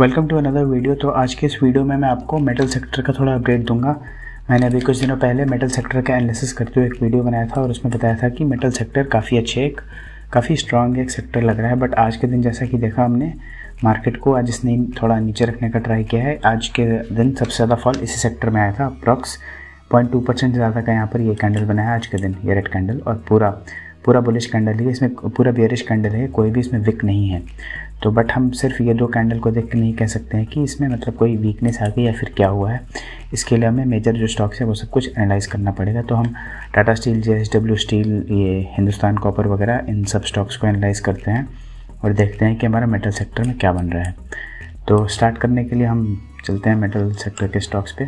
Welcome to another video तो आज के इस वीडियो में मैं आपको मेटल सेक्टर का थोड़ा अपडेट दूँगा। मैंने अभी कुछ दिनों पहले मेटल सेक्टर का एनालिसिस करते हुए एक वीडियो बनाया था और उसमें बताया था कि मेटल सेक्टर काफ़ी अच्छे, एक काफ़ी स्ट्रॉन्ग एक सेक्टर लग रहा है। बट आज के दिन जैसा कि देखा हमने मार्केट को आज इसने थोड़ा नीचे रखने का ट्राई किया है। आज के दिन सबसे ज़्यादा फॉल इसी सेक्टर में आया था अप्रॉक्स पॉइंट टू परसेंट ज़्यादा का यहाँ पर ये कैंडल बनाया है आज के दिन, ये रेड कैंडल और पूरा पूरा बुलिश कैंडल है, इसमें पूरा बियरिश कैंडल है, कोई भी इसमें विक नहीं है। तो बट हम सिर्फ़ ये दो कैंडल को देख के नहीं कह सकते हैं कि इसमें मतलब कोई वीकनेस आ गई या फिर क्या हुआ है। इसके लिए हमें मेजर जो स्टॉक्स है, वो सब कुछ एनालाइज करना पड़ेगा। तो हम टाटा स्टील जेएसडब्ल्यू स्टील ये हिंदुस्तान कॉपर वगैरह, इन सब स्टॉक्स को एनालाइज करते हैं और देखते हैं कि हमारा मेटल सेक्टर में क्या बन रहा है। तो स्टार्ट करने के लिए हम चलते हैं मेटल सेक्टर के स्टॉक्स पे।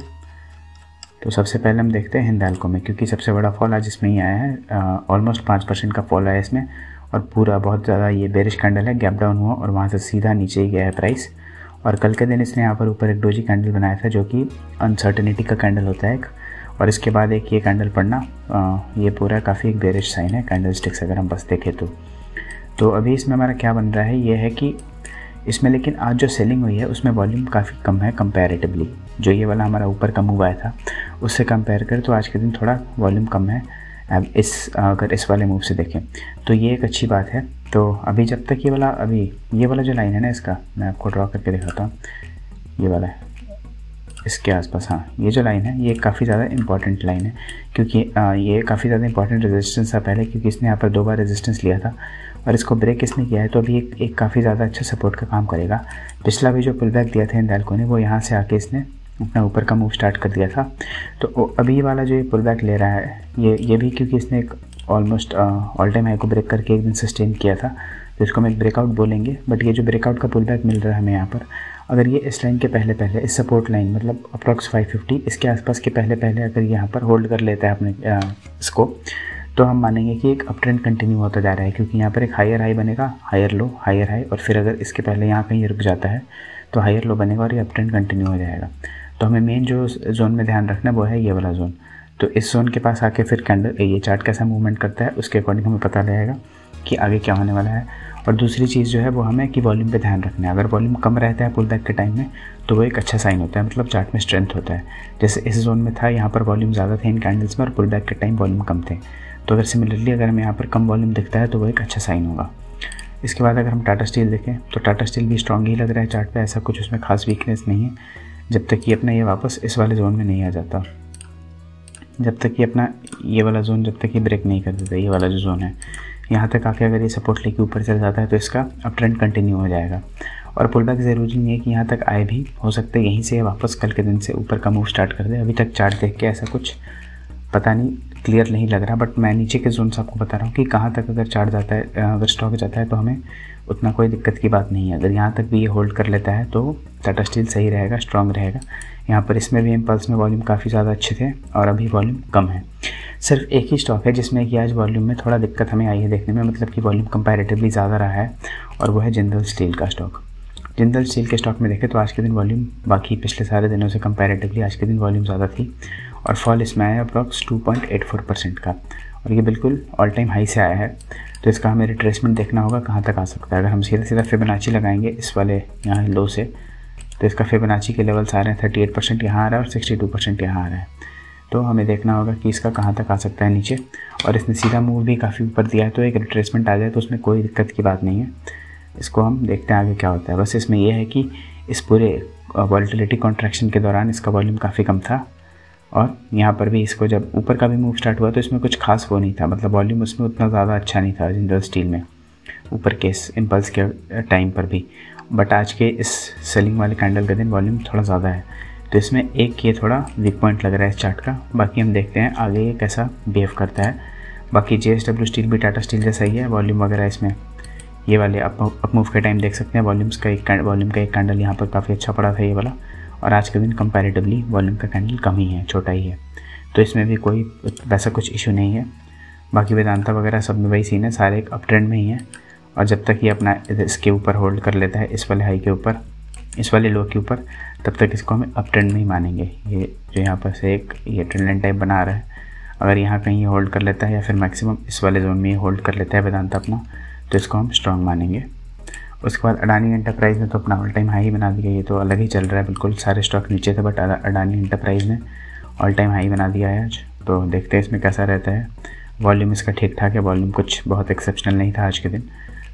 तो सबसे पहले हम देखते हैं हिंदालको में, क्योंकि सबसे बड़ा फॉल आज इसमें ही आया है। ऑलमोस्ट पाँच परसेंट का फॉल आया इसमें, और पूरा बहुत ज़्यादा ये बेरिश कैंडल है गैप डाउन हुआ, और वहाँ से सीधा नीचे ही गया है प्राइस और कल के दिन इसने यहाँ पर ऊपर एक डोजी कैंडल बनाया था, जो कि अनसर्टनिटी का कैंडल होता है एक। और इसके बाद एक ये कैंडल पड़ना ये पूरा काफ़ी एक बेरिश साइन है कैंडल स्टिक्स अगर हम बस देखें तो। तो अभी इसमें हमारा क्या बन रहा है, ये है कि इसमें लेकिन आज जो सेलिंग हुई है, उसमें वॉल्यूम काफ़ी कम है कंपैरेटिवली जो ये वाला हमारा ऊपर का मूव आया था, उससे कंपेयर कर तो आज के दिन थोड़ा वॉल्यूम कम है। अब इस, अगर इस वाले मूव से देखें तो ये एक अच्छी बात है। तो अभी जब तक ये वाला, अभी ये वाला जो लाइन है ना इसका, मैं आपको ड्रॉ करके दिखाता हूँ। ये वाला है। इसके आसपास हाँ ये जो लाइन है ये काफ़ी ज़्यादा इंपॉर्टेंट लाइन है क्योंकि ये काफ़ी ज़्यादा इंपॉर्टेंट रेजिस्टेंस था पहले क्योंकि इसने यहाँ पर दो बार रेजिस्टेंस लिया था और इसको ब्रेक इसने किया है तो अभी एक, एक काफ़ी ज़्यादा अच्छा सपोर्ट का काम करेगा। पिछला भी जो पुल बैक दिया था इंदालको ने वो यहाँ से आके इसने अपना ऊपर का मूव स्टार्ट कर दिया था। तो अभी वाला जो ये पुल बैक ले रहा है ये ये भी क्योंकि इसने एक ऑलमोस्ट ऑल टाइम हाई को ब्रेक करके एक दिन सस्टेन किया था तो इसको हम एक ब्रेकआउट बोलेंगे बट ये जो ब्रेकआउट का पुल बैक मिल रहा है हमें यहाँ पर अगर ये इस लाइन के पहले पहले, इस सपोर्ट लाइन मतलब अप्रॉक्स 550 इसके आसपास के पहले पहले अगर यहाँ पर होल्ड कर लेता है अपने इसको तो हम मानेंगे कि एक अप ट्रेंड कंटिन्यू होता जा रहा है, क्योंकि यहाँ पर एक हायर हाई बनेगा हायर लो हायर हाई और फिर अगर इसके पहले यहाँ कहीं रुक जाता है तो हायर लो बनेगा और ये अप ट्रेंड कंटिन्यू हो जाएगा। तो हमें मेन जो जोन में ध्यान रखना वो है ये वाला जोन तो इस जोन के पास आके फिर कैंडल ये चार्ट कैसा मूवमेंट करता है, उसके अकॉर्डिंग हमें पता लगेगा कि आगे क्या होने वाला है। और दूसरी चीज़ जो है वो हमें कि वॉल्यूम पे ध्यान रखना है। अगर वॉल्यूम कम रहता है पुल बैक के टाइम में तो वो एक अच्छा साइन होता है मतलब चार्ट में स्ट्रेंथ होता है। जैसे इस जोन में था, यहाँ पर वॉल्यूम ज़्यादा थे इन कैंडल्स में और पुल बैक के टाइम वॉल्यूम कम थे। तो अगर सिमिलरली अगर हमें यहाँ पर कम वॉल्यूम दिखता है तो वो एक अच्छा साइन होगा। इसके बाद अगर हम टाटा स्टील देखें तो टाटा स्टील भी स्ट्रॉन्ग ही लग रहा है चार्ट पे, ऐसा कुछ उसमें खास वीकनेस नहीं है, जब तक कि अपना ये वापस इस वाले जोन में नहीं आ जाता। जब तक कि अपना ये वाला जोन जब तक ये ब्रेक नहीं कर देता, ये वाला जो जोन है। यहाँ तक आके अगर ये सपोर्ट लेके ऊपर चल जाता है तो इसका अब ट्रेंड कंटिन्यू हो जाएगा। और पुल बैक ज़रूरी नहीं है कि यहाँ तक आए भी, हो सकते हैं यहीं से वापस कल के दिन से ऊपर का मूव स्टार्ट कर दे। अभी तक चार्ट देख के ऐसा कुछ पता नहीं क्लियर नहीं लग रहा बट मैं नीचे के जोन से आपको बता रहा हूँ कि कहाँ तक अगर चार्ट जाता है अगर स्टॉक जाता है तो हमें उतना कोई दिक्कत की बात नहीं है। अगर यहाँ तक भी ये होल्ड कर लेता है तो टाटा स्टील सही रहेगा स्ट्रॉन्ग रहेगा। यहाँ पर इसमें भी इम्पल्स में वॉल्यूम काफ़ी ज़्यादा अच्छे थे और अभी वॉल्यूम कम है। सिर्फ़ एक ही स्टॉक है जिसमें कि आज वॉल्यूम में थोड़ा दिक्कत हमें आई है देखने में मतलब कि वॉल्यूम कंपैरेटिवली ज़्यादा रहा है और वो है जिंदल स्टील का स्टॉक जिंदल स्टील के स्टॉक में देखें तो आज के दिन वॉल्यूम बाकी पिछले सारे दिनों से कंपैरेटिवली आज के दिन वॉल्यूम ज़्यादा थी। और फॉल इसमें आया approx two point eight four percent का। और ये बिल्कुल ऑल टाइम हाई से आया है। तो इसका हमें रिट्रेसमेंट देखना होगा, कहाँ तक आ सकता है। अगर हम सीधा सीधा फिबनाची लगाएँगे इस वाले यहाँ लो से तो इसका फिबनाची के लेवल्स आ रहे हैं थर्टी एट परसेंट यहाँ आ रहा है और सिक्सटी टू परसेंट यहाँ आ रहा है। तो हमें देखना होगा कि इसका कहाँ तक आ सकता है नीचे। और इसने सीधा मूव भी काफ़ी ऊपर दिया है तो एक रिट्रेसमेंट आ जाए तो उसमें कोई दिक्कत की बात नहीं है। इसको हम देखते हैं आगे क्या होता है। बस इसमें यह है कि इस पूरे वॉलिटिलिटी कॉन्ट्रैक्शन के दौरान इसका वॉल्यूम काफ़ी कम था। और यहाँ पर भी इसको जब ऊपर का भी मूव स्टार्ट हुआ तो इसमें कुछ खास वो नहीं था। मतलब वॉल्यूम उसमें उतना ज़्यादा अच्छा नहीं था जिंदल स्टील में, ऊपर के इस इम्पल्स के टाइम पर भी। बट आज के इस सेलिंग वाले कैंडल का दिन वॉल्यूम थोड़ा ज़्यादा है। तो इसमें एक ये थोड़ा वीक पॉइंट लग रहा है इस चार्ट का। बाकी हम देखते हैं आगे ये कैसा बिहेव करता है। बाकी जेएसडब्ल्यू स्टील भी टाटा स्टील जैसा ही है। वॉल्यूम वगैरह इसमें ये वाले अप अप मूव के टाइम देख सकते हैं। वॉल्यूम्स का एक वॉल्यूम का एक कैंडल यहाँ पर काफ़ी अच्छा पड़ा था ये वाला। और आज के दिन कंपैरेटिवली वॉल्यूम का कैंडल कम ही है, छोटा ही है। तो इसमें भी कोई वैसा कुछ इशू नहीं है। बाकी वेदांता वगैरह सब में वही सीन है, सारे एक अप ट्रेंड में ही है। और जब तक ये अपना इसके ऊपर होल्ड कर लेता है, इस वाले हाई के ऊपर, इस वाले लो के ऊपर, तब तक इसको हम अप ट्रेंड में ही मानेंगे। ये जो यहाँ पर से एक ये ट्रेंड लाइन टाइप बना रहा है। अगर यहाँ कहीं होल्ड कर लेता है या फिर मैक्सिमम इस वाले जोन में ही होल्ड कर लेता है वेदांता अपना तो इसको हम स्ट्रॉन्ग मानेंगे। उसके बाद अडानी एंटरप्राइज़ ने तो अपना ऑल टाइम हाई बना दिया, ये तो अलग ही चल रहा है बिल्कुल, सारे स्टॉक नीचे थे बट अडानी एंटरप्राइज़ ने ऑल टाइम हाई बना दिया है आज। तो देखते हैं इसमें कैसा रहता है। वॉल्यूम इसका ठीक ठाक है वॉल्यूम कुछ बहुत एक्सेप्शनल नहीं था आज के दिन।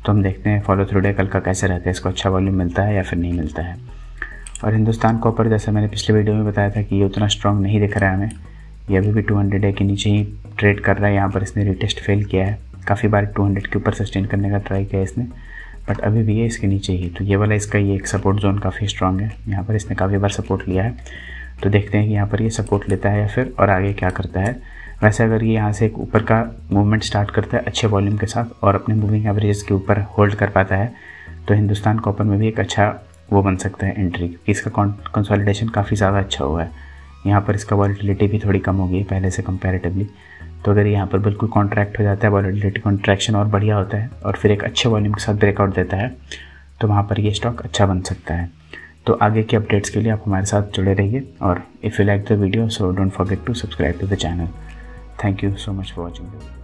तो हम देखते हैं फॉलो थ्रू डे कल का कैसे रहता है, इसको अच्छा वॉल्यूम मिलता है या फिर नहीं मिलता है। और हिंदुस्तान कॉपर जैसे मैंने पिछले वीडियो में बताया था कि ये उतना स्ट्रॉन्ग नहीं दिख रहा है हमें। ये अभी भी 200 डे के नीचे ही ट्रेड कर रहा है, यहाँ पर इसने रिटेस्ट फेल किया है। काफ़ी बार 200 के ऊपर सस्टेन करने का ट्राई किया इसने। बट अभी भी ये इसके नीचे ही। तो ये वाला इसका ये एक सपोर्ट जोन काफ़ी स्ट्रॉन्ग है। यहाँ पर इसने काफ़ी बार सपोर्ट लिया है। तो देखते हैं कि यहाँ पर ये सपोर्ट लेता है या फिर और आगे क्या करता है। वैसे अगर ये यहाँ से एक ऊपर का मूवमेंट स्टार्ट करता है अच्छे वॉल्यूम के साथ और अपने मूविंग एवरेजेस के ऊपर होल्ड कर पाता है तो हिंदुस्तान कॉपर में भी एक अच्छा वो बन सकता है एंट्री क्योंकि इसका कंसोलिडेशन काफ़ी ज़्यादा अच्छा हुआ है। यहाँ पर इसका वॉलिटिलिटी भी थोड़ी कम हो गई है पहले से कंपेरेटिवली तो अगर यहाँ पर बिल्कुल कॉन्ट्रैक्ट हो जाता है वॉलीडिलिटी कॉन्ट्रैक्शन और बढ़िया होता है और फिर एक अच्छे वॉल्यूम के साथ ब्रेकआउट देता है तो वहाँ पर ये स्टॉक अच्छा बन सकता है। तो आगे के अपडेट्स के लिए आप हमारे साथ जुड़े रहिए और if you like the video so don't forget to subscribe to the channel thank you so much for watching